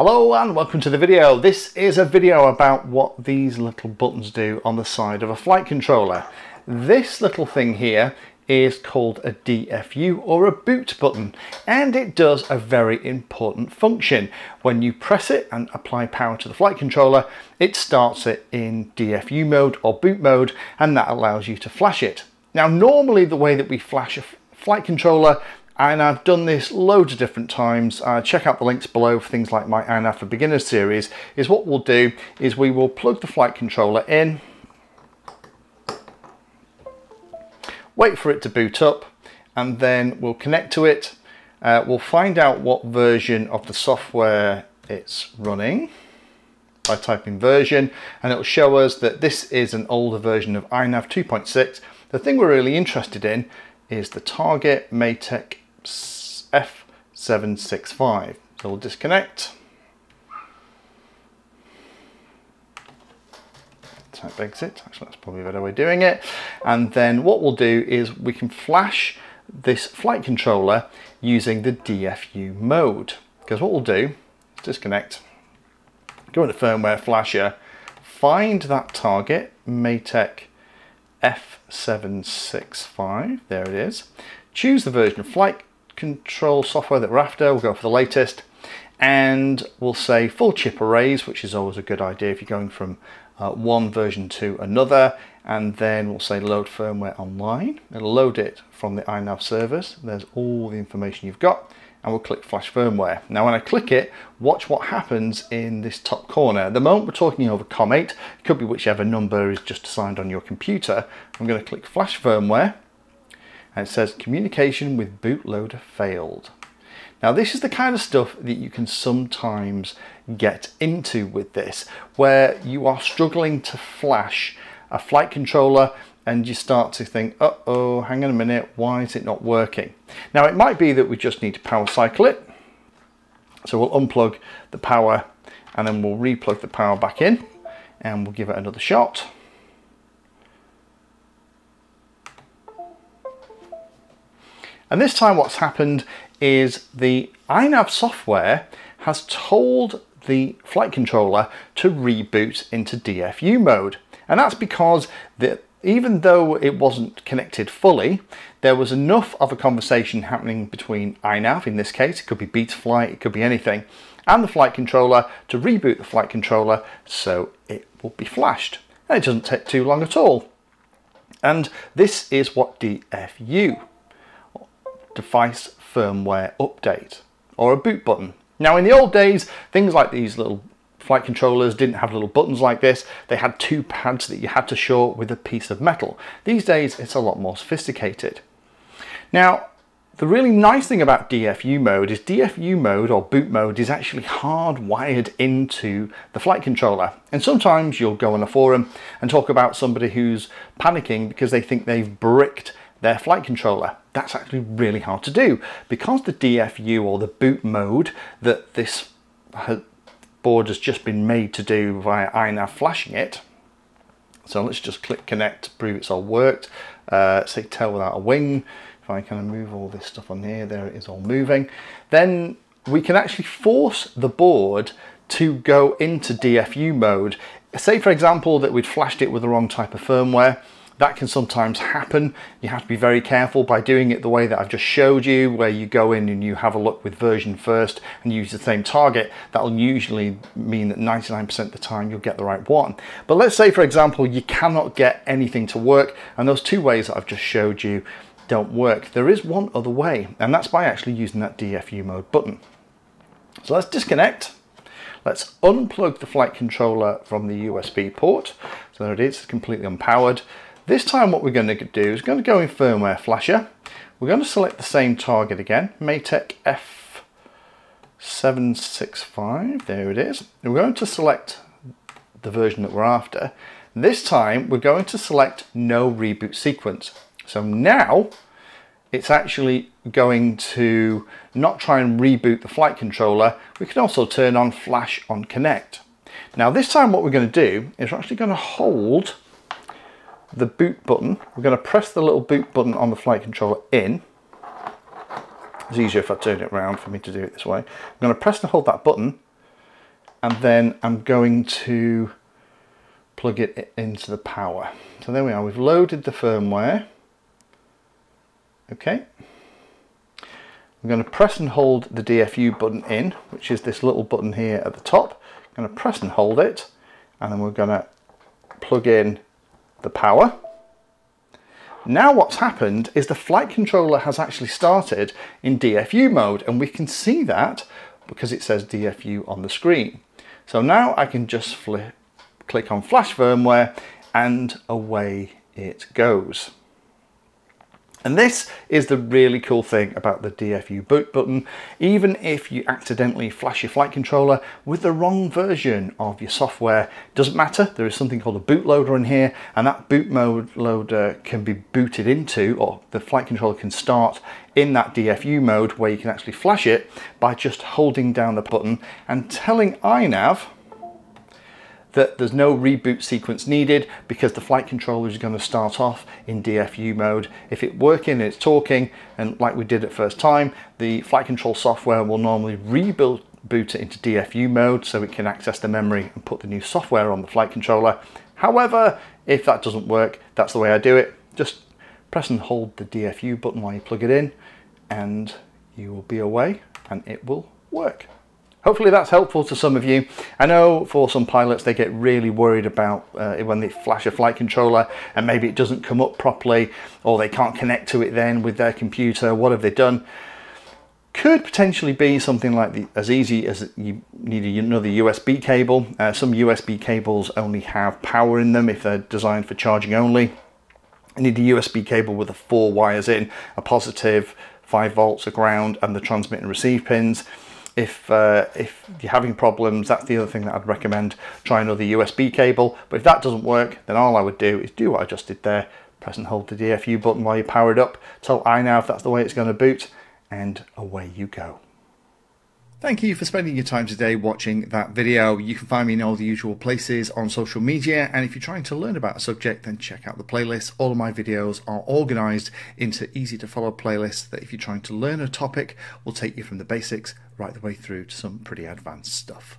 Hello and welcome to the video. This is a video about what these little buttons do on the side of a flight controller. This little thing here is called a DFU or a boot button and it does a very important function. When you press it and apply power to the flight controller it starts it in DFU mode or boot mode and that allows you to flash it. Now normally the way that we flash a flight controller and I've done this loads of different times. Uh, check out the links below for things like my iNav for Beginners series, is what we'll do is we will plug the flight controller in, wait for it to boot up, and then we'll connect to it. Uh, we'll find out what version of the software it's running by typing version and it'll show us that this is an older version of iNav 2.6. The thing we're really interested in is the target Matek F765. So we'll disconnect. Type exit, actually that's probably a better way of doing it. And then what we'll do is we can flash this flight controller using the DFU mode. Because what we'll do, disconnect, go into firmware flasher, find that target, Matek F765, there it is. Choose the version of flight control software that we're after. We'll go for the latest and we'll say full chip erase, which is always a good idea if you're going from uh, one version to another. And then we'll say load firmware online. It'll load it from the iNav servers. There's all the information you've got and we'll click flash firmware. Now when I click it, watch what happens in this top corner. At the moment we're talking over COM8, it could be whichever number is just assigned on your computer. I'm going to click flash firmware and it says communication with bootloader failed. Now this is the kind of stuff that you can sometimes get into with this, where you are struggling to flash a flight controller and you start to think, uh-oh, hang on a minute, why is it not working? Now it might be that we just need to power cycle it. So we'll unplug the power and then we'll replug the power back in and we'll give it another shot. And this time what's happened is the iNav software has told the flight controller to reboot into DFU mode. And that's because the, even though it wasn't connected fully, there was enough of a conversation happening between iNav, in this case, it could be Betaflight, it could be anything, and the flight controller to reboot the flight controller so it will be flashed. And it doesn't take too long at all. And this is what DFU device firmware update or a boot button. Now in the old days, things like these little flight controllers didn't have little buttons like this. They had two pads that you had to short with a piece of metal. These days, it's a lot more sophisticated. Now, the really nice thing about DFU mode is DFU mode or boot mode is actually hardwired into the flight controller. And sometimes you'll go on a forum and talk about somebody who's panicking because they think they've bricked their flight controller. That's actually really hard to do because the DFU or the boot mode that this board has just been made to do via iNav flashing it. So let's just click connect to prove it's all worked. Uh, say tail without a wing. If I kind of move all this stuff on here, there it is all moving. Then we can actually force the board to go into DFU mode. Say for example that we'd flashed it with the wrong type of firmware that can sometimes happen. You have to be very careful by doing it the way that I've just showed you, where you go in and you have a look with version first and use the same target. That'll usually mean that 99% of the time you'll get the right one. But let's say, for example, you cannot get anything to work, and those two ways that I've just showed you don't work. There is one other way, and that's by actually using that DFU mode button. So let's disconnect. Let's unplug the flight controller from the USB port. So there it is, completely unpowered. This time what we're going to do is going to go in firmware flasher. We're going to select the same target again, Matek F765, there it is. We're going to select the version that we're after. This time we're going to select no reboot sequence. So now it's actually going to not try and reboot the flight controller. We can also turn on flash on connect. Now this time what we're going to do is we're actually going to hold the boot button. We're going to press the little boot button on the flight controller in. It's easier if I turn it around for me to do it this way. I'm going to press and hold that button and then I'm going to plug it into the power. So there we are, we've loaded the firmware. Okay. I'm going to press and hold the DFU button in, which is this little button here at the top. I'm going to press and hold it, and then we're going to plug in the power. Now what's happened is the flight controller has actually started in DFU mode, and we can see that because it says DFU on the screen. So now I can just flip, click on flash firmware and away it goes. And this is the really cool thing about the DFU boot button. Even if you accidentally flash your flight controller with the wrong version of your software, doesn't matter. There is something called a bootloader in here and that boot mode loader can be booted into or the flight controller can start in that DFU mode where you can actually flash it by just holding down the button and telling iNav that there's no reboot sequence needed because the flight controller is going to start off in DFU mode. If it's working it's talking, and like we did at first time, the flight control software will normally reboot boot it into DFU mode so it can access the memory and put the new software on the flight controller. However, if that doesn't work, that's the way I do it. Just press and hold the DFU button while you plug it in and you will be away and it will work. Hopefully that's helpful to some of you. I know for some pilots they get really worried about uh, when they flash a flight controller and maybe it doesn't come up properly or they can't connect to it then with their computer. What have they done? Could potentially be something like the, as easy as you need another USB cable. Uh, some USB cables only have power in them if they're designed for charging only. You need a USB cable with the four wires in, a positive, 5 volts, a ground and the transmit and receive pins if uh, if you're having problems, that's the other thing that I'd recommend. Try another USB cable. But if that doesn't work, then all I would do is do what I just did there. Press and hold the DFU button while you power it up. Tell iNav that's the way it's going to boot, and away you go. Thank you for spending your time today watching that video. You can find me in all the usual places on social media and if you're trying to learn about a subject then check out the playlist. All of my videos are organised into easy to follow playlists that if you're trying to learn a topic will take you from the basics right the way through to some pretty advanced stuff.